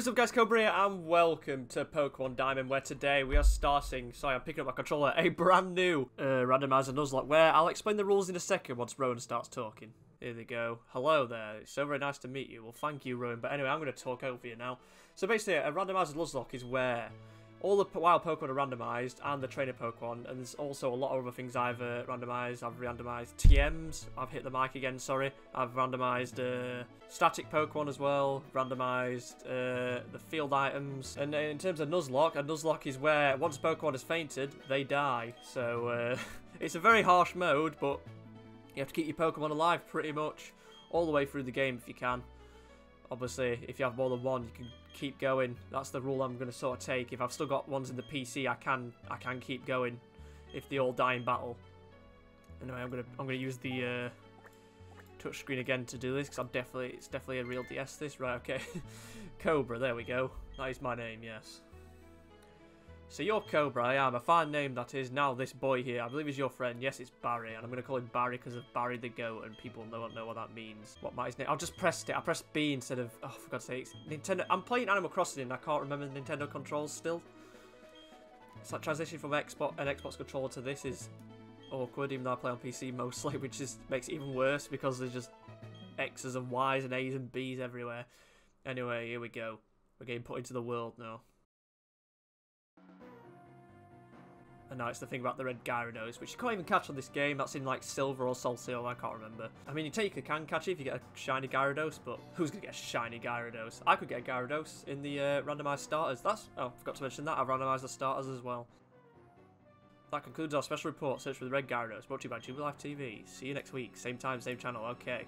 What is up guys, Cobra here, and welcome to Pokemon Diamond, where today we are starting, sorry I'm picking up my controller, a brand new uh, randomizer Nuzlocke, where I'll explain the rules in a second once Rowan starts talking. Here they go. Hello there, it's so very nice to meet you. Well thank you Rowan, but anyway I'm going to talk over you now. So basically a randomizer Nuzlocke is where all the wild Pokemon are randomised and the trainer Pokemon, and there's also a lot of other things I've uh, randomised. I've randomised TMs, I've hit the mic again, sorry. I've randomised uh, static Pokemon as well, randomised uh, the field items. And in terms of Nuzlocke, a Nuzlocke is where once Pokemon has fainted, they die. So uh, it's a very harsh mode, but you have to keep your Pokemon alive pretty much all the way through the game if you can. Obviously, if you have more than one, you can keep going. That's the rule I'm going to sort of take. If I've still got ones in the PC, I can I can keep going if they all die in battle. Anyway, I'm gonna I'm gonna use the uh, touchscreen again to do this because I'm definitely it's definitely a real DS. This right? Okay, Cobra. There we go. That is my name. Yes. So you're Cobra, I am. A fine name that is. Now this boy here, I believe is your friend. Yes, it's Barry, and I'm going to call him Barry because of Barry the Goat, and people don't know what that means. What might his name? I'll just press it. I pressed B instead of... Oh, for God's sake. Nintendo... I'm playing Animal Crossing, and I can't remember the Nintendo controls still. It's like transition from Xbox an Xbox controller to this is awkward, even though I play on PC mostly, which just makes it even worse because there's just X's and Y's and A's and B's everywhere. Anyway, here we go. We're getting put into the world now. And now it's the thing about the red Gyarados, which you can't even catch on this game. That's in like Silver or Soul I can't remember. I mean, you take a can catch it if you get a shiny Gyarados, but who's going to get a shiny Gyarados? I could get a Gyarados in the uh, randomized starters. That's, oh, forgot to mention that. I've randomized the starters as well. That concludes our special report, Search for the Red Gyarados, brought to you by Jubilife TV. See you next week, same time, same channel, okay.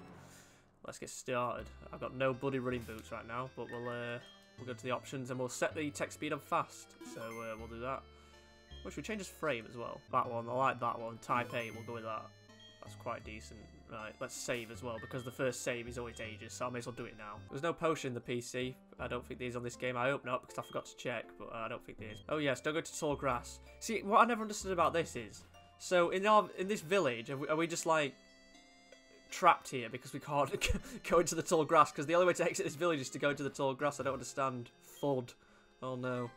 Let's get started. I've got no bloody running boots right now, but we'll uh, we'll go to the options and we'll set the text speed up fast. So uh, we'll do that. Which we change his frame as well. That one, I like that one. Type A, we'll go with that. That's quite decent. Right, let's save as well, because the first save is always ages, so I may as well do it now. There's no potion in the PC. I don't think there's on this game. I hope not, because I forgot to check, but uh, I don't think there is. Oh yes, don't go to tall grass. See, what I never understood about this is, so in our in this village, are we, are we just like trapped here because we can't go into the tall grass? Because the only way to exit this village is to go into the tall grass. I don't understand. Thud. Oh no.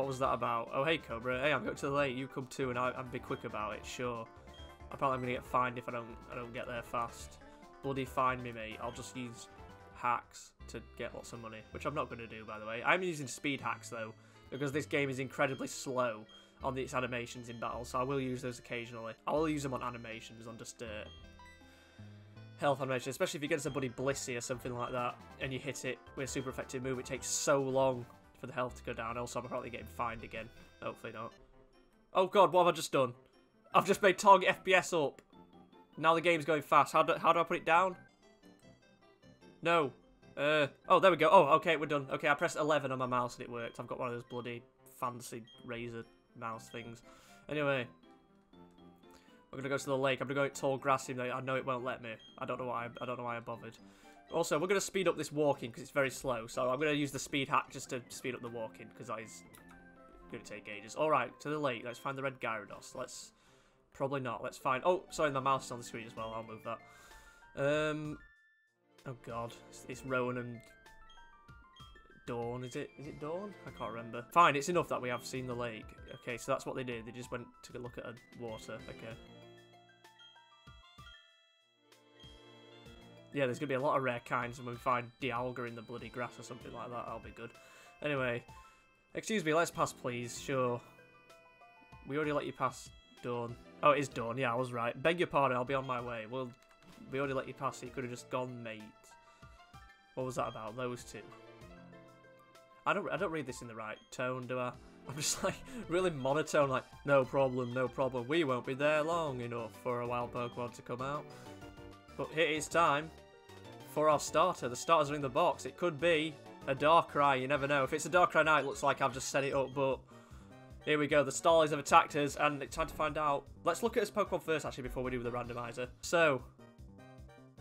What was that about? Oh, hey, Cobra. Hey, I'm going to the late. You come too, and I, will be quick about it, sure. Apparently I'm going to get fined if I don't I don't get there fast. Bloody fine me, mate. I'll just use hacks to get lots of money, which I'm not going to do, by the way. I'm using speed hacks, though, because this game is incredibly slow on its animations in battle, so I will use those occasionally. I will use them on animations, on just uh, health animation, especially if you get somebody Blissey or something like that, and you hit it with a super effective move, it takes so long for the health to go down. Also, I'm probably getting fined again. Hopefully not. Oh god, what have I just done? I've just made target FPS up. Now the game's going fast. How do, how do I put it down? No. Uh, oh, there we go. Oh, okay, we're done. Okay, I pressed 11 on my mouse and it worked. I've got one of those bloody fancy Razer mouse things. Anyway. We're gonna go to the lake. I'm gonna go tall grassy. I know it won't let me. I don't know why. I, I don't know why I bothered. Also, we're going to speed up this walking because it's very slow. So I'm going to use the speed hack just to speed up the walking because that is going to take ages. Alright, to the lake. Let's find the red Gyarados. Let's... Probably not. Let's find... Oh, sorry, my mouse is on the screen as well. I'll move that. Um... Oh, God. It's, it's Rowan and... Dawn, is it? Is it Dawn? I can't remember. Fine, it's enough that we have seen the lake. Okay, so that's what they did. They just went to look at a water. Okay. Yeah, there's going to be a lot of rare kinds, and when we find Dialga in the bloody grass or something like that, that'll be good. Anyway, excuse me, let's pass, please. Sure. We already let you pass Dawn. Oh, it is Dawn. Yeah, I was right. Beg your pardon, I'll be on my way. Well, we already let you pass, so you could have just gone, mate. What was that about? Those two. I don't, I don't read this in the right tone, do I? I'm just like really monotone, like, no problem, no problem. We won't be there long enough for a wild Pokemon to come out. But it is time for our starter. The starters are in the box. It could be a Darkrai, you never know. If it's a Darkrai now, it looks like I've just set it up, but here we go. The Starlies have attacked us, and it's time to find out. Let's look at his Pokemon first, actually, before we do the randomizer. So,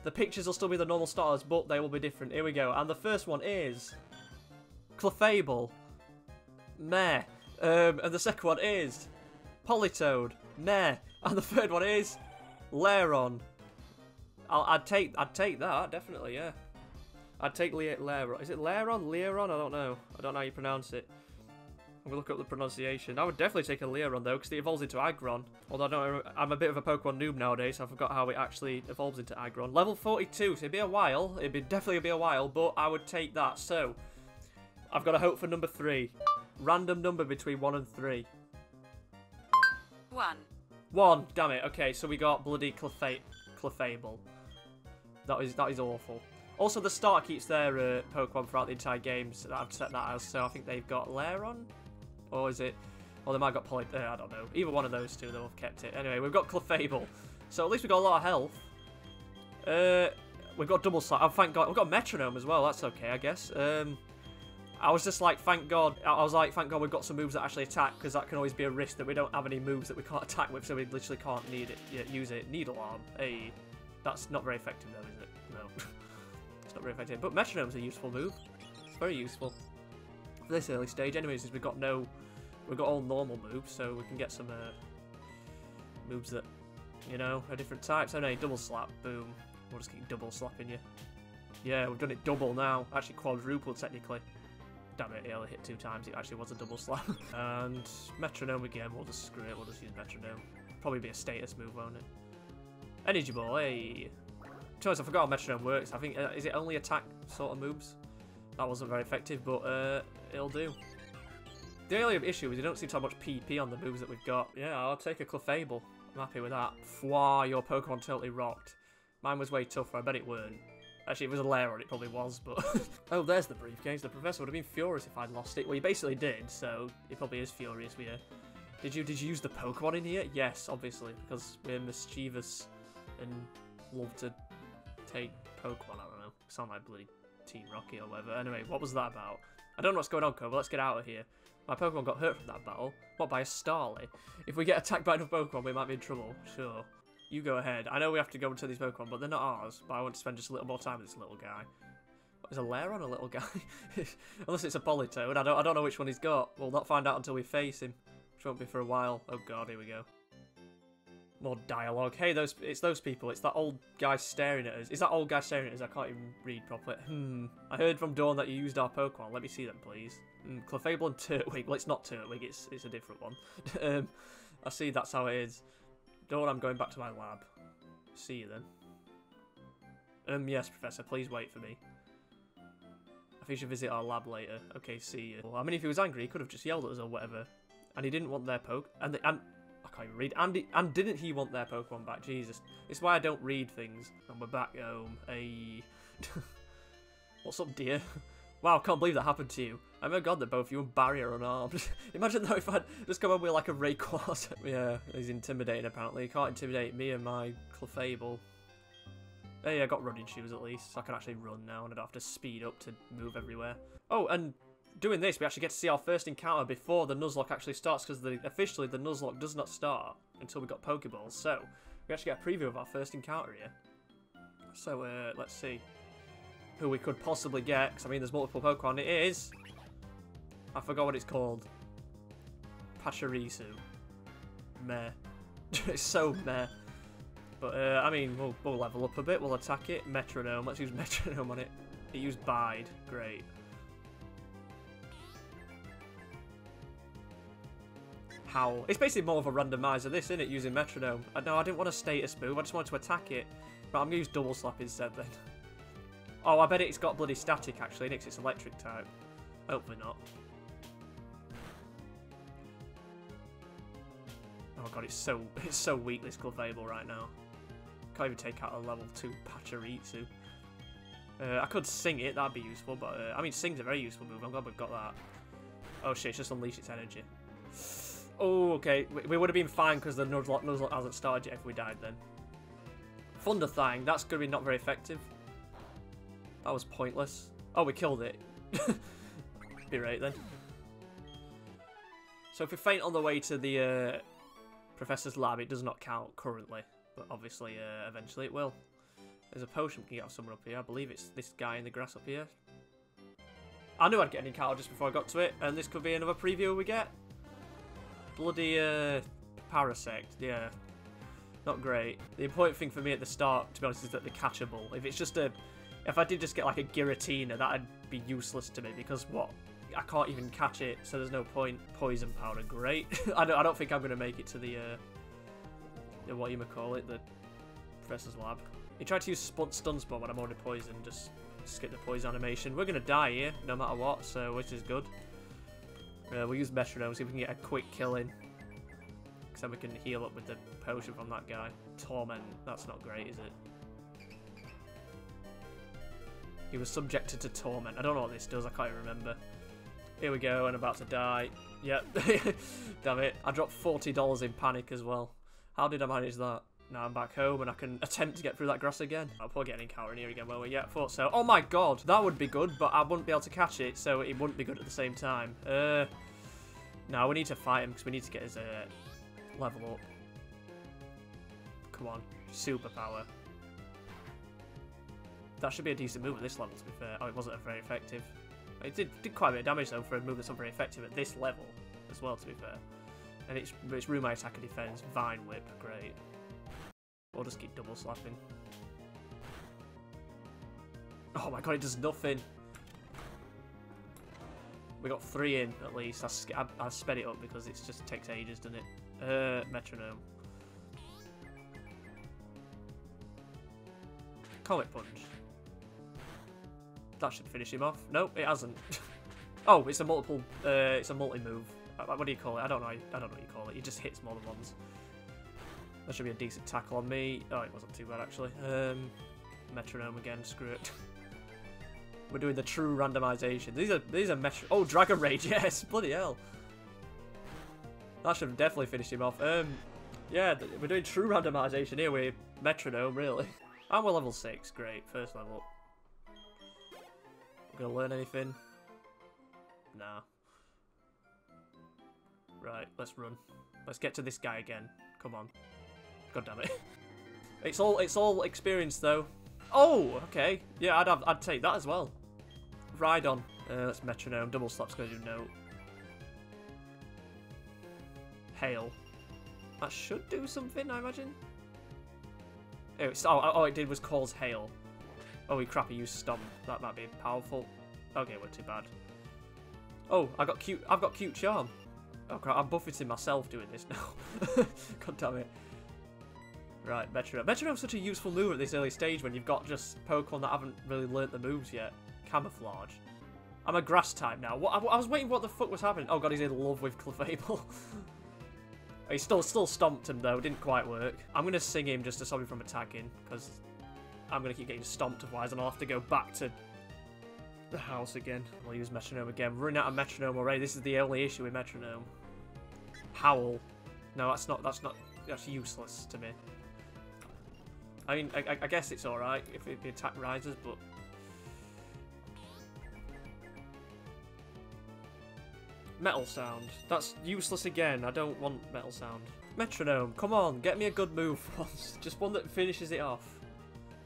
the pictures will still be the normal starters, but they will be different. Here we go. And the first one is Clefable. Meh. Um, and the second one is Politoed. Meh. And the third one is Lairon. I'll, I'd take I'd take that definitely, yeah. I'd take Le Leron. Is it Leron? Leron? I don't know. I don't know how you pronounce it. I'm gonna look up the pronunciation. I would definitely take a Leron though, because it evolves into Aggron. Although I don't, I'm a bit of a Pokemon noob nowadays, so I forgot how it actually evolves into Aggron. Level 42, so it'd be a while. It'd be definitely be a while, but I would take that. So, I've got a hope for number three. Random number between one and three. One. One. Damn it. Okay, so we got bloody Clefa Clefable. That is that is awful. Also, the starter keeps their uh, Pokemon throughout the entire game, so I've set that as. So I think they've got Lairon, or is it? Or they might have got Poly. Uh, I don't know. Either one of those two, they'll have kept it. Anyway, we've got Clefable, so at least we've got a lot of health. Uh, we've got Double Slap. Oh, thank God. We've got Metronome as well. That's okay, I guess. Um, I was just like, thank God. I was like, thank God we've got some moves that actually attack, because that can always be a risk that we don't have any moves that we can't attack with, so we literally can't need it. Use it. Needle Arm. Hey, that's not very effective though, is it? No. it's not very effective. But Metronome's a useful move. It's very useful. For this early stage, anyways, is we've got no... We've got all normal moves, so we can get some uh, moves that, you know, are different types. Oh no, double slap, boom. We'll just keep double slapping you. Yeah, we've done it double now. Actually quadruple, technically. Damn it, it only hit two times. It actually was a double slap. and metronome again, we'll just screw it. We'll just use metronome. Probably be a status move, won't it? Energy ball, hey. Choice, I forgot how metronome works. I think, uh, is it only attack sort of moves? That wasn't very effective, but uh, it'll do. The only issue is you don't seem to have much PP on the moves that we've got. Yeah, I'll take a Clefable. I'm happy with that. Fwa, your Pokemon totally rocked. Mine was way tougher, I bet it weren't. Actually, it was a Lairon it probably was, but... oh, there's the briefcase. The Professor would have been furious if I'd lost it. Well, he basically did, so he probably is furious with you. Did you, did you use the Pokemon in here? Yes, obviously, because we're mischievous and love to take Pokemon, I don't know. Sound like bloody Team Rocky or whatever. Anyway, what was that about? I don't know what's going on, Cobra. Let's get out of here. My Pokemon got hurt from that battle. What, by a Starly? If we get attacked by another Pokemon, we might be in trouble. Sure. You go ahead. I know we have to go into these Pokemon, but they're not ours. But I want to spend just a little more time with this little guy. Is a Lairon a little guy? Unless it's a Politoed. I don't, I don't know which one he's got. We'll not find out until we face him. Which won't be for a while. Oh god, here we go. More dialogue. Hey, those it's those people. It's that old guy staring at us. Is that old guy staring at us? I can't even read properly. Hmm. I heard from Dawn that you used our Pokemon. Let me see them, please. Mm, Clefable and Turtwig. Well, it's not Turtwig. It's, it's a different one. um, I see that's how it is. Dawn, I'm going back to my lab. See you then. Um, yes, Professor, please wait for me. I think you should visit our lab later. Okay, see you. Well, I mean, if he was angry, he could have just yelled at us or whatever. And he didn't want their poke. And, the, and can't even read. And, and didn't he want their Pokemon back? Jesus. It's why I don't read things. And we're back home. Hey. What's up, dear? Wow, I can't believe that happened to you. I'm a god that both you and Barry are unarmed. Imagine though if I'd just come up with like a Rayquaza. yeah, he's intimidating apparently. He can't intimidate me and my Clefable. Hey, I got running shoes at least, so I can actually run now and I don't have to speed up to move everywhere. Oh, and doing this, we actually get to see our first encounter before the Nuzlocke actually starts, because the, officially the Nuzlocke does not start until we got Pokeballs, so we actually get a preview of our first encounter here. So, uh, let's see who we could possibly get, because I mean there's multiple Pokemon. It is... I forgot what it's called. Pachirisu. Meh. it's so meh. But, uh, I mean, we'll, we'll level up a bit, we'll attack it. Metronome, let's use Metronome on it. It used Bide, great. Howl. It's basically more of a randomizer, this, isn't it, using Metronome? I, no, I didn't want a status move, I just wanted to attack it. But I'm going to use Double Slap instead then. Oh, I bet it's got bloody static actually, Nix, it's electric type. Hopefully not. Oh god, it's so it's so weak this Clefable right now. Can't even take out a level 2 Pachirisu. Uh, I could sing it, that'd be useful, but uh, I mean sing's a very useful move, I'm glad we've got that. Oh shit, it's just unleash its energy. Oh, okay, we, we would have been fine because the Nuzlocke, Nuzlocke hasn't started yet if we died then. Thunder Fang, that's going to be not very effective. That was pointless. Oh, we killed it. Be right then. So if we faint on the way to the uh, Professor's lab, it does not count currently. But obviously, uh, eventually it will. There's a potion we can get somewhere up here. I believe it's this guy in the grass up here. I knew I'd get an encounter just before I got to it, and this could be another preview we get. Bloody uh, Parasect, yeah. Not great. The important thing for me at the start, to be honest, is that they're catchable. If it's just a If I did just get like a Giratina, that'd be useless to me because what? I can't even catch it, so there's no point. Poison powder, great. I don't. I don't think I'm gonna make it to the, uh, the what you call it, the professor's lab. He tried to use spun stun spore when I'm already poisoned. Just skip the poison animation. We're gonna die here, no matter what. So which is good. Uh, we'll use metronome, see if we can get a quick kill in. Because then we can heal up with the potion from that guy. Torment, that's not great, is it? He was subjected to torment. I don't know what this does, I can't even remember. Here we go, and about to die. Yep. Damn it. I dropped $40 in panic as well. How did I manage that? Now I'm back home and I can attempt to get through that grass again. I'll probably get an encounter in here again, will we? Yeah, thought so. Oh my god, that would be good, but I wouldn't be able to catch it, so it wouldn't be good at the same time. Uh, no, we need to fight him because we need to get his uh, level up. Come on, superpower. That should be a decent move at this level, to be fair. Oh, it wasn't very effective. It did, did quite a bit of damage, though, for a move that's not very effective at this level as well, to be fair. And it's, it's Rumai attack and defense, Vine Whip, great. Or just keep double slapping. Oh my god, it does nothing. We got three in, at least. I, I, I sped it up because it just takes ages, doesn't it? Uh, metronome. Comet Punch. That should finish him off. Nope, it hasn't. oh, it's a multiple, uh, it's a multi-move. Uh, what do you call it? I don't know. I don't know what you call it. He just hits more than once. That should be a decent tackle on me. Oh, it wasn't too bad actually. Um, metronome again. Screw it. We're doing the true randomization. These are these are metro. Oh, Dragon Rage. Yes, bloody hell. That should have definitely finished him off. Um, yeah, we're doing true randomization here with metronome, really. And we're level six. Great, first level. Gonna learn anything? Nah. Right, let's run. Let's get to this guy again. Come on. God damn it. It's all it's all experience though. Oh, okay. Yeah, I'd have, I'd take that as well. Rhydon. Uh, that's metronome. Double slap's gonna do no. Hail. That should do something, I imagine. Oh, it's, oh, oh, it did was cause hail. Oh, crap, he used stomp. That might be powerful. Okay, we're too bad. Oh, I got cute. I've got cute charm. Oh crap, I'm buffeting myself doing this now. God damn it. Right, Metronome. Metronome's such a useful move at this early stage when you've got just Pokemon that haven't really learnt the moves yet. Camouflage. I'm a grass type now. What, I, I, was waiting what the fuck was happening. Oh god, he's in love with Clefable. he still still stomped him though, didn't quite work. I'm going to sing him just to stop him from attacking, because I'm going to keep getting stomped otherwise and I'll have to go back to the house again. I'll use metronome again. We're running out of metronome already. This is the only issue with metronome. Howl. No, that's not. That's not. That's useless to me. I mean, I, I guess it's alright if the attack rises, but... Metal sound. That's useless again. I don't want metal sound. Metronome, come on, get me a good move once. Just one that finishes it off.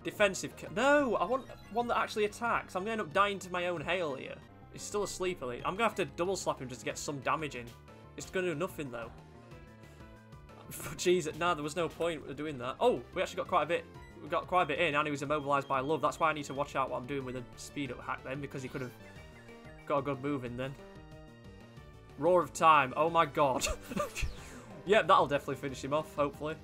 Defensive. No, I want one that actually attacks. I'm going to end up dying to my own hail here. He's still asleep, elite. I'm going to have to double slap him just to get some damage in. It's going to do nothing, though. Jeez, nah, there was no point doing that. Oh, we actually got quite a bit. We got quite a bit in, and he was immobilized by love. That's why I need to watch out what I'm doing with a speed up hack then, because he could have got a good move in then. Roar of time. Oh my god. yep, that'll definitely finish him off, hopefully.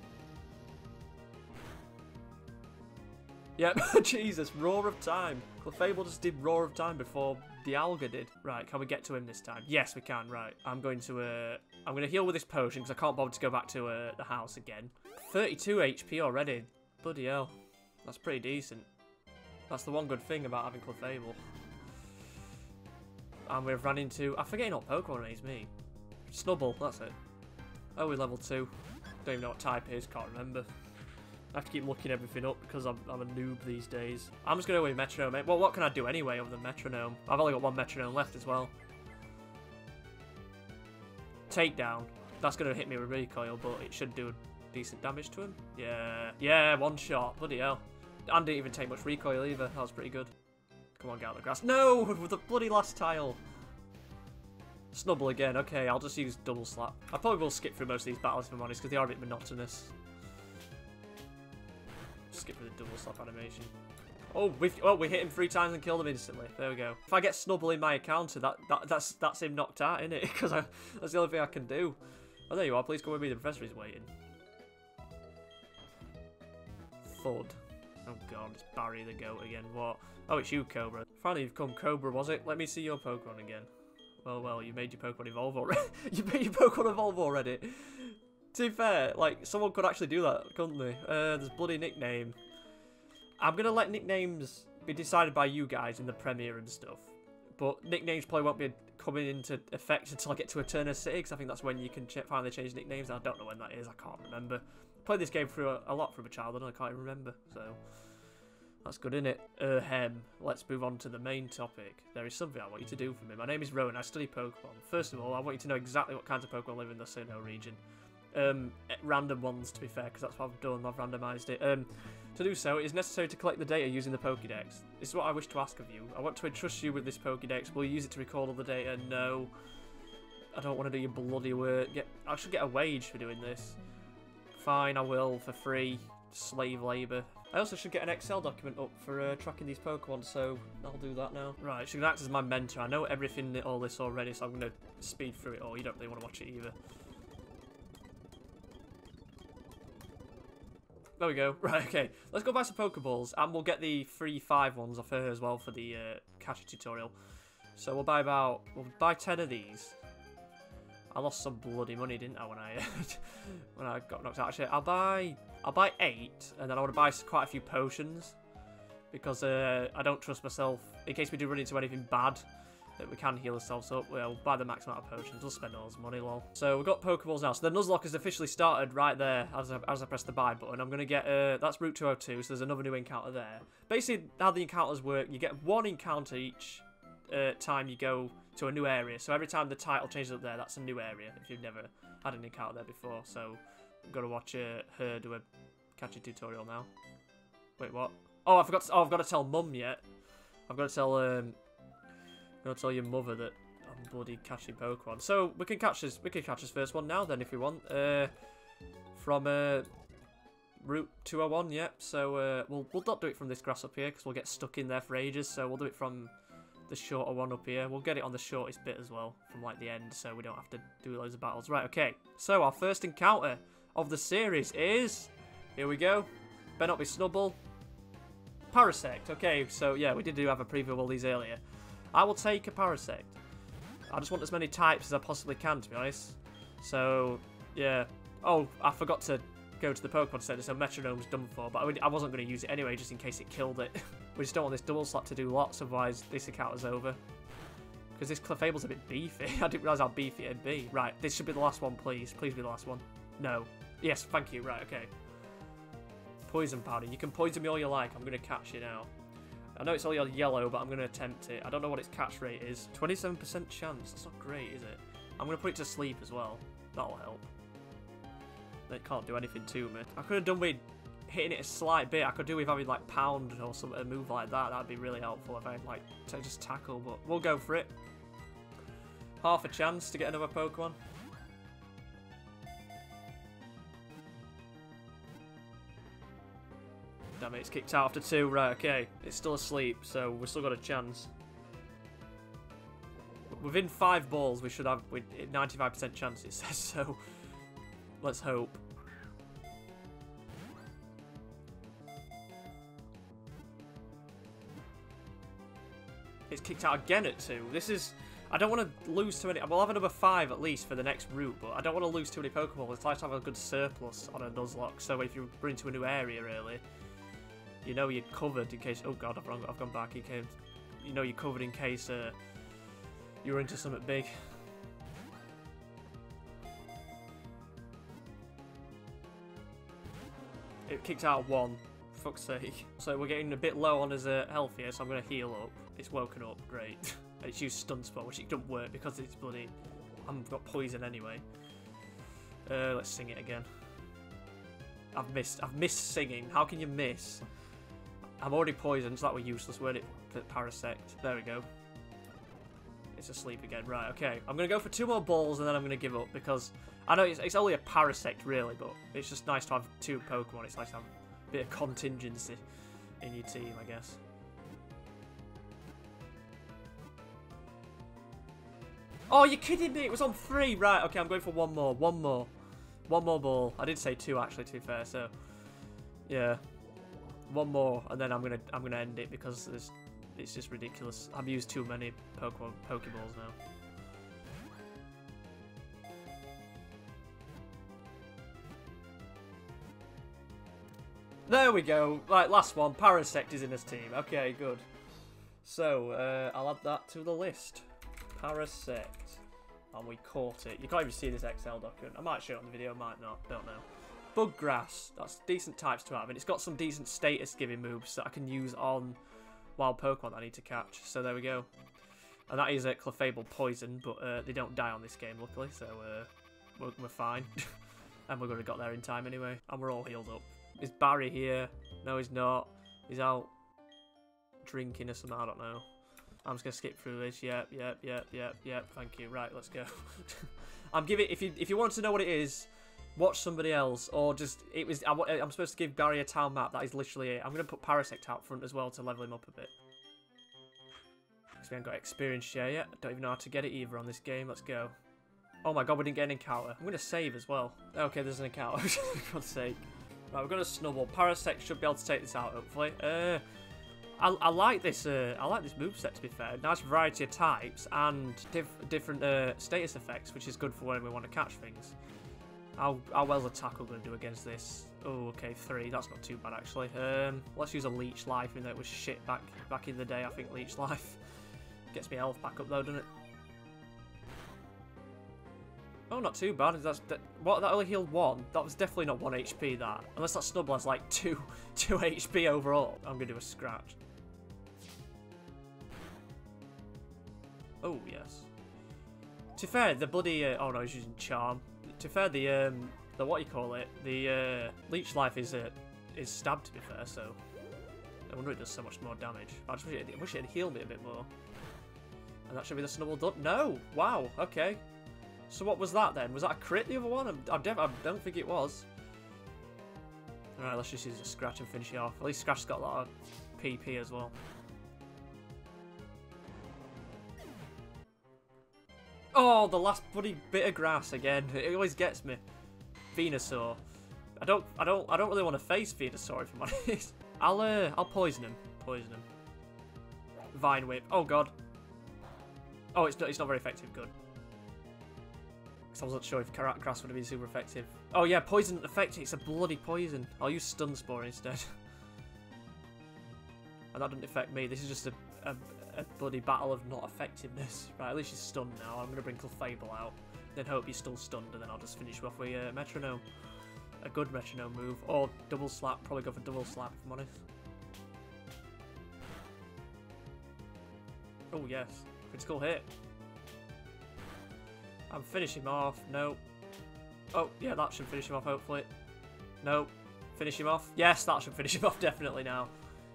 Yep, Jesus, Roar of Time. Clefable just did Roar of Time before Dialga did. Right, can we get to him this time? Yes, we can, right. I'm going to, uh, I'm going to heal with this potion because I can't bother to go back to uh, the house again. 32 HP already. Bloody hell. That's pretty decent. That's the one good thing about having Clefable. And we've run into, I'm forgetting what Pokemon needs me. Snubbull, that's it. Oh, we're level 2. Don't even know what type it is, can't remember. I have to keep looking everything up because I'm, I'm a noob these days. I'm just going to go with metronome. Well, what can I do anyway other than metronome? I've only got one metronome left as well. Takedown. That's going to hit me with recoil, but it should do decent damage to him. Yeah. Yeah, one shot. Bloody hell. And didn't even take much recoil either. That was pretty good. Come on, get out of the grass. No! With the bloody last tile. Snubbull again. Okay, I'll just use double slap. I probably will skip through most of these battles if I'm honest, because they are a bit monotonous skip for the double slap animation. Oh, we've oh we hit him three times and killed him instantly. There we go. If I get Snubbull in my encounter, that, that that's that's him knocked out, isn't it? Because that's the only thing I can do. Oh, there you are. Please come with me. The professor is waiting. Thud. Oh god, it's Barry the goat again. What? Oh, it's you, Cobra. Finally, you've come Cobra, was it? Let me see your Pokemon again. Well, well, you made your Pokemon evolve already. you made your Pokemon evolve already. to be fair, like, someone could actually do that, couldn't they? Uh, there's bloody nickname. I'm going to let nicknames be decided by you guys in the premiere and stuff. But nicknames probably won't be coming into effect until I get to Eterna City, because I think that's when you can ch finally change nicknames. I don't know when that is, I can't remember. Played this game through a, a lot from a childhood, and I can't even remember, so... That's good, isn't it? Ahem. Let's move on to the main topic. There is something I want you to do for me. My name is Rowan. I study Pokemon. First of all, I want you to know exactly what kinds of Pokemon live in the Sinnoh region. Um, eh, random ones, to be fair, because that's what I've done. I've randomised it. Um, to do so, it is necessary to collect the data using the Pokédex. This is what I wish to ask of you. I want to entrust you with this Pokédex. Will you use it to record all the data? No. I don't want to do your bloody work. Get, I should get a wage for doing this. Fine, I will, for free. Slave labour. I also should get an Excel document up for uh, tracking these Pokemon, so I'll do that now. Right, going to act as my mentor. I know everything, all this already, so I'm going to speed through it all. You don't really want to watch it either. There we go. Right, okay. Let's go buy some Pokeballs, and we'll get the free five ones off her as well for the uh, catcher tutorial. So we'll buy about, we'll buy 10 of these. I lost some bloody money, didn't I, when I when I got knocked out. Actually, I'll buy I'll buy eight, and then I want to buy quite a few potions because uh, I don't trust myself in case we do run into anything bad that we can heal ourselves up. We'll buy the max amount of potions. We'll spend all this money, lol. So we've got Pokeballs now. So the Nuzlocke has officially started right there as I, as I press the buy button. I'm going to get, uh, that's Route 202, so there's another new encounter there. Basically, how the encounters work, you get one encounter each uh, time you go to a new area. So every time the title changes up there, that's a new area if you've never had an encounter there before. So I've got to watch uh, her do a catching tutorial now. Wait, what? Oh, I forgot. To, oh, I've got to tell Mum yet. I've got to tell um, To tell your mother that I'm bloody catching Pokemon. So we can catch this. We can catch this first one now then if we want. Uh, from uh, Route 201. Yep. So uh, we'll we'll not do it from this grass up here because we'll get stuck in there for ages. So we'll do it from the shorter one up here. We'll get it on the shortest bit as well, from like the end, so we don't have to do loads of battles. Right, okay. So our first encounter of the series is... Here we go. Better not be Snubbull. Parasect. Okay, so yeah, we did do have a preview of all these earlier. I will take a Parasect. I just want as many types as I possibly can, to be honest. So, yeah. Oh, I forgot to go to the Pokemon Center, so Metronome's done for, but I wasn't going to use it anyway, just in case it killed it. We just don't want this double slap to do lots, otherwise this account is over. Because this Clefable's a bit beefy. I didn't realise how beefy it'd be. Right, this should be the last one, please. Please be the last one. No. Yes, thank you. Right, okay. Poison powder. You can poison me all you like. I'm going to catch you now. I know it's only on yellow, but I'm going to attempt it. I don't know what its catch rate is. 27% chance. That's not great, is it? I'm going to put it to sleep as well. That'll help. It can't do anything to me. I could have done with hitting it a slight bit. I could do with having like pound or something, a move like that. That'd be really helpful if I like to just tackle, but we'll go for it. Half a chance to get another Pokemon. Damn it, it's kicked out after two. Right, okay. It's still asleep, so we've still got a chance. Within five balls, we should have 95% chance, it says, so let's hope. It's kicked out again at two. This is... I don't want to lose too many... We'll have another five at least for the next route, but I don't want to lose too many Pokemon. It's nice to have a good surplus on a Nuzlocke, so if you run into a new area, really, you know you're covered in case... Oh god, I've, I've gone back. You, came, you know you're covered in case uh, you're into something big. It kicked out one. Fuck's sake. So we're getting a bit low on his uh, health here, so I'm going to heal up. It's woken up, great. it's used stun spore, which it doesn't work because it's bloody... I've got poison anyway. Uh, let's sing it again. I've missed. I've missed singing. How can you miss? I'm already poisoned, so that was useless, weren't it? Parasect. There we go. It's asleep again. Right, okay. I'm going to go for two more balls and then I'm going to give up because I know it's, it's only a Parasect really, but it's just nice to have two Pokemon. It's nice to have a bit of contingency. in your team, I guess. Oh, you're kidding me! It was on three! Right, okay, I'm going for one more. One more. One more ball. I did say two, actually, to be fair, so... Yeah. One more, and then I'm gonna I'm gonna end it because there's, it's just ridiculous. I've used too many Pokemon Pokeballs now. There we go. Right, last one. Parasect is in this team. Okay, good. So, uh, I'll add that to the list. Parasect. And we caught it. You can't even see this Excel document. I might show it on the video, might not. Don't know. Buggrass. That's decent types to have. And it's got some decent status giving moves that I can use on wild Pokemon that I need to catch. So there we go. And that is a Clefable Poison, but uh, they don't die on this game, luckily. So uh, we're, we're fine. and we're going to got there in time anyway. And we're all healed up. Is Barry here? No, he's not. He's out drinking or something. I don't know. I'm just gonna skip through this. Yep, yep, yep, yep, yep. Thank you. Right, let's go. I'm giving. If you if you want to know what it is, watch somebody else or just it was. I, am supposed to give Barry a town map. That is literally it. I'm gonna put Parasect out front as well to level him up a bit. Because we haven't got experience yet. Yet. Don't even know how to get it either on this game. Let's go. Oh my god, we didn't get an encounter. I'm gonna save as well. Okay, there's an encounter. For God's sake. Right, we're going to Snubbull. Parasect should be able to take this out, hopefully. Uh, I, I, like this. Uh, I like this moveset. To be fair, nice variety of types and diff different uh, status effects, which is good for when we want to catch things. How how well's the tackle going to do against this? Oh, okay, three. That's not too bad actually. Um, let's use a leech life, even though it was shit back back in the day. I think leech life gets me health back up though, doesn't it? Oh, not too bad. That's that, what that only healed one. That was definitely not one HP. That unless that Snubbull has like two two HP overall. I'm gonna do a scratch. Oh yes. To fair, the bloody uh, oh no, he's using charm. To be fair, the um the what you call it, the uh, leech life is uh, is stabbed. To be fair, so I wonder if it does so much more damage. I just wish it, I wish it had healed me a bit more. And that should be the Snubbull done. No! Wow, okay. So what was that then? Was that a crit, the other one? I, I don't think it was. Alright, let's just use a Scratch and finish it off. At least Scratch's got a lot of PP as well. Oh, the last bloody bit of grass again. It always gets me. Venusaur. I don't, I don't, I don't really want to face Venusaur if I'm honest. I'll, uh, I'll poison him. Poison him. Vine Whip. Oh god. Oh, it's not, it's not very effective. Good. Because I wasn't sure if Carrot Grass would have been super effective. Oh yeah, poison effective. It's a bloody poison. I'll use Stun Spore instead. and that doesn't affect me. This is just a, a, a, bloody battle of not effectiveness. Right, at least she's stunned now. I'm going to bring Clefable out. Then hope he's still stunned, and then I'll just finish off with uh, Metronome. A good Metronome move. Or Double Slap. Probably go for Double Slap, if I'm honest. Oh yes. Critical hit. I'm finishing him off. No. Oh, yeah, that should finish him off, hopefully. No. Finish him off. Yes, that should finish him off definitely now.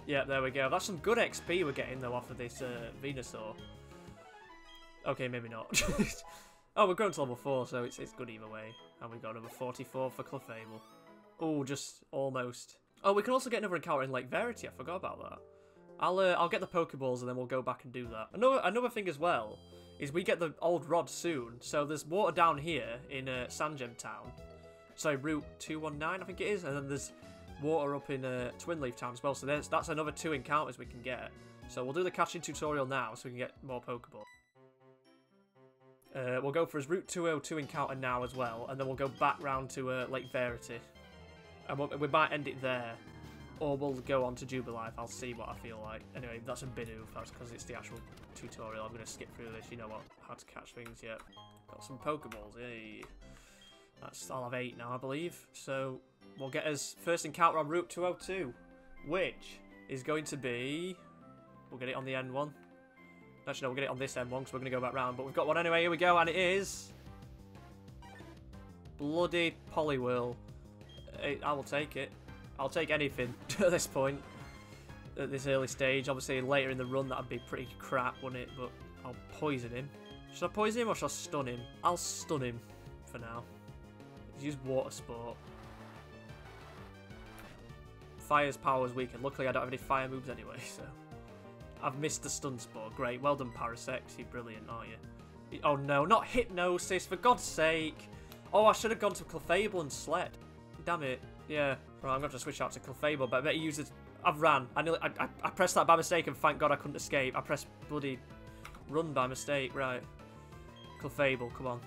Yeah, there we go. That's some good XP we're getting, though, off of this uh, Venusaur. Okay, maybe not. oh, we're going to level 4, so it's, it's good either way. And we've got number 44 for Clefable. Oh, just almost. Oh, we can also get another encounter in Lake Verity. I forgot about that. I'll uh, I'll get the Pokeballs and then we'll go back and do that. Another another thing as well is we get the old rod soon. So there's water down here in uh, Sandgem Town. So Route 219, I think it is. And then there's water up in uh, Twinleaf Town as well. So there's, that's another two encounters we can get. So we'll do the catching tutorial now so we can get more Pokeball. Uh, we'll go for his Route 202 encounter now as well. And then we'll go back round to uh, Lake Verity. And we'll, we might end it there. Or we'll go on to Jubilife. I'll see what I feel like. Anyway, that's a bit of that's because it's the actual tutorial. I'm going to skip through this. You know what? How to catch things yet. Got some Pokeballs. Yay. That's, I'll have eight now, I believe. So we'll get us first encounter on Route 202, which is going to be... We'll get it on the end one. Actually, no, we'll get it on this end one because we're going to go back round. But we've got one anyway. Here we go, and it is... Bloody Poliwhirl. I will take it. I'll take anything at this point. At this early stage. Obviously, later in the run, that'd be pretty crap, wouldn't it? But I'll poison him. Should I poison him or should I stun him? I'll stun him for now. use Water Sport. Fire's power is weak, and Luckily, I don't have any fire moves anyway, so... I've missed the stun spore. Great. Well done, Parasect. You're brilliant, aren't you? Oh, no. Not Hypnosis, for God's sake. Oh, I should have gone to Clefable and Sled. Damn it. Yeah. Right, I'm going to have to switch out to Clefable, but I bet he uses... I've ran. I, nearly, I, I, I pressed that by mistake, and thank God I couldn't escape. I pressed bloody run by mistake. Right. Clefable, come on.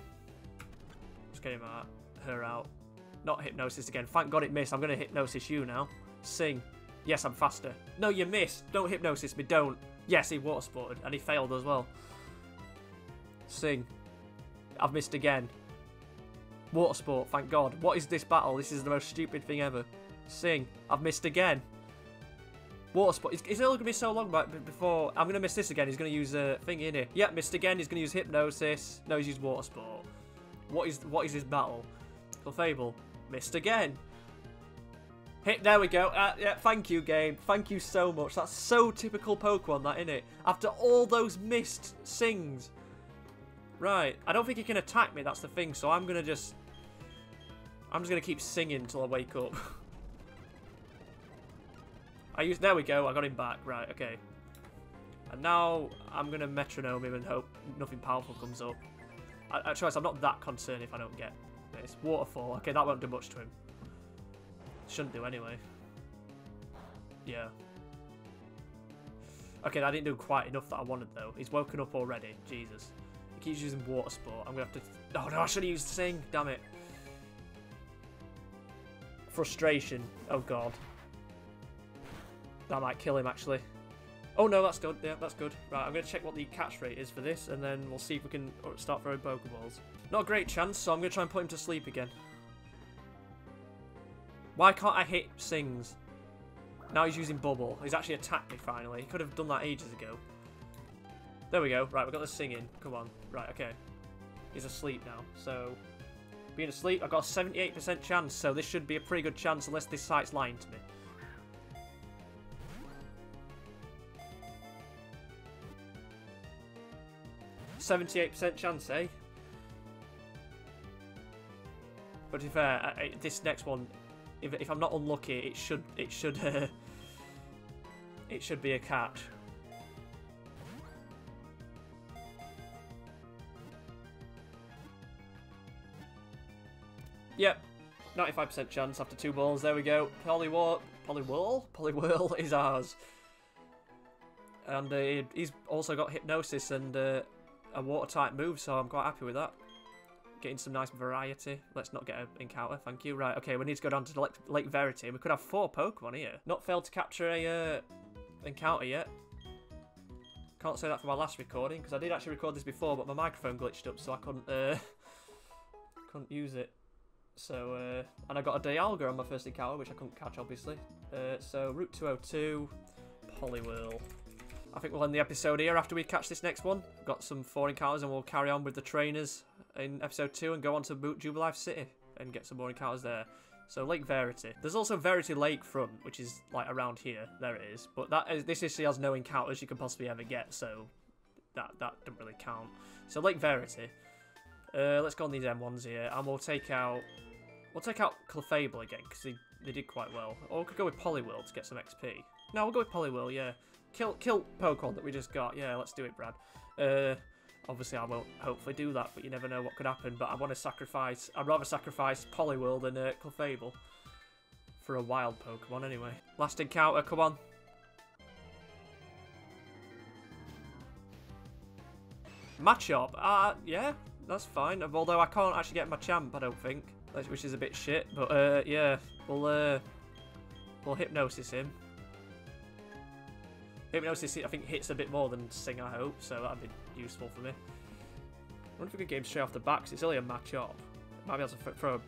Just get. Her out. Not Hypnosis again. Thank God it missed. I'm going to Hypnosis you now. Sing. Yes, I'm faster. No, you missed. Don't Hypnosis me. Don't. Yes, he water sported, and he failed as well. Sing. I've missed again. Water sport, thank God. What is this battle? This is the most stupid thing ever. Sing. I've missed again. Water sport. It's, it's going to be so long but before... I'm going to miss this again. He's going to use a thing in here. Yep, missed again. He's going to use hypnosis. No, he's used water sport. What is what is this battle? Clefable. Missed again. Hit, there we go. Uh, yeah, thank you, game. Thank you so much. That's so typical Pokemon, that, innit? After all those missed sings. Right. I don't think he can attack me, that's the thing, so I'm going to just... I'm just going to keep singing until I wake up. I use. There we go, I got him back. Right, okay. And now I'm going to metronome him and hope nothing powerful comes up. I, I, I'm not that concerned if I don't get this. Waterfall. Okay, that won't do much to him. Shouldn't do anyway. Yeah. Okay, I didn't do quite enough that I wanted though. He's woken up already. Jesus. He keeps using water sport. I'm gonna have to. Oh no, I should have used sing. Damn it. Frustration. Oh god. That might kill him actually. Oh no, that's good. Yeah, that's good. Right, I'm gonna check what the catch rate is for this, and then we'll see if we can uh, start throwing Pokeballs. Not a great chance, so I'm gonna try and put him to sleep again. Why can't I hit Sings? Now he's using Bubble. He's actually attacked me finally. He could have done that ages ago. There we go. Right, we've got the singing. Come on. Right, okay. He's asleep now. So, being asleep, I've got a 78% chance, so this should be a pretty good chance unless this site's lying to me. Seventy-eight percent chance, eh? But to be fair, I, this next one if, if I'm not unlucky, it should it should uh, it should be a catch. Yep, 95% chance after two balls. There we go. Poliwhirl, Poliwhirl, Poliwhirl is ours. And uh, he's also got Hypnosis and uh, a water type move, so I'm quite happy with that. Getting some nice variety. Let's not get an encounter, thank you. Right, okay, we need to go down to Lake, Lake Verity. We could have four Pokemon here. Not failed to capture a uh, encounter yet. Can't say that for my last recording, because I did actually record this before, but my microphone glitched up, so I couldn't uh, couldn't use it. So, uh, and I got a Dialga on my first encounter, which I couldn't catch, obviously. Uh, so, Route 202, Poliwhirl. I think we'll end the episode here after we catch this next one. Got some four encounters and we'll carry on with the trainers in episode 2 and go on to Boot Jubilife City and get some more encounters there. So Lake Verity. There's also Verity Lakefront, which is like around here. There it is. But that is, this issue has no encounters you can possibly ever get, so that that doesn't really count. So Lake Verity. Uh, let's go on these M1s here, and we'll take out we'll take out Clefable again because they they did quite well. Or we could go with Poliwhirl to get some XP. No, we'll go with Poliwhirl. Yeah, kill kill Pokemon that we just got. Yeah, let's do it, Brad. Uh, Obviously, I won't hopefully do that, but you never know what could happen. But I want to sacrifice... I'd rather sacrifice Poliwhirl than uh, Clefable. For a wild Pokemon, anyway. Last encounter, come on. Machop, uh, yeah, that's fine. Although I can't actually get Machamp, I don't think. Which is a bit shit, but uh, yeah, we'll, uh, we'll hypnosis him. Hypnosis, I think, hits a bit more than Sing, I hope, so that'd be useful for me. I wonder if we could game straight off the back, because it's only a Machop. Might be able to throw a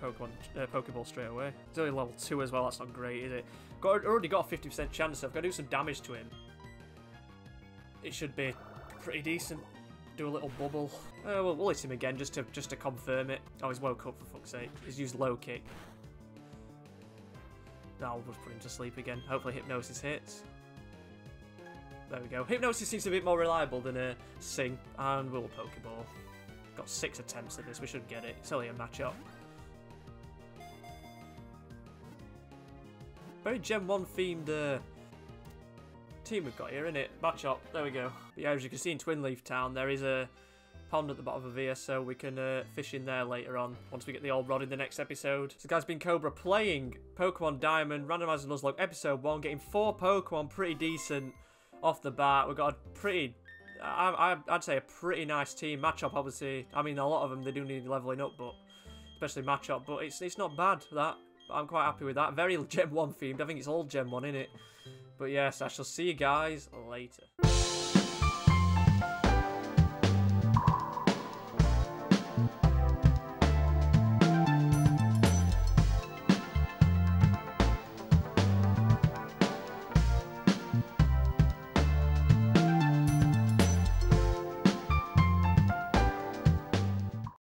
Pokemon, uh, Pokeball straight away. It's only level 2 as well, that's not great, is it? Got Already got a 50% chance, so got to do some damage to him. It should be pretty decent. Do a little bubble. Uh, we'll, we'll hit him again just to just to confirm it. Oh, he's woke up for fuck's sake. He's used low kick. We'll just put him to sleep again. Hopefully hypnosis hits. There we go. Hypnosis seems a bit more reliable than a Sing, and we'll Pokeball. Got six attempts at this, we should get it. It's only a Machop. Very Gen 1 themed uh, team we've got here, isn't it? Machop, there we go. But yeah, as you can see in Twinleaf Town, there is a pond at the bottom of here, so we can uh, fish in there later on, once we get the old rod in the next episode. So guys, been Cobra playing Pokemon Diamond, Randomizer Nuzlocke, episode 1, getting 4 Pokemon, pretty decent off the bat. We've got a pretty, I, I'd say a pretty nice team. Machop, obviously, I mean, a lot of them, they do need leveling up, but especially Machop, but it's, it's not bad, that. I'm quite happy with that. Very Gen 1 themed. I think it's all Gen 1, in it. But yes, I shall see you guys later.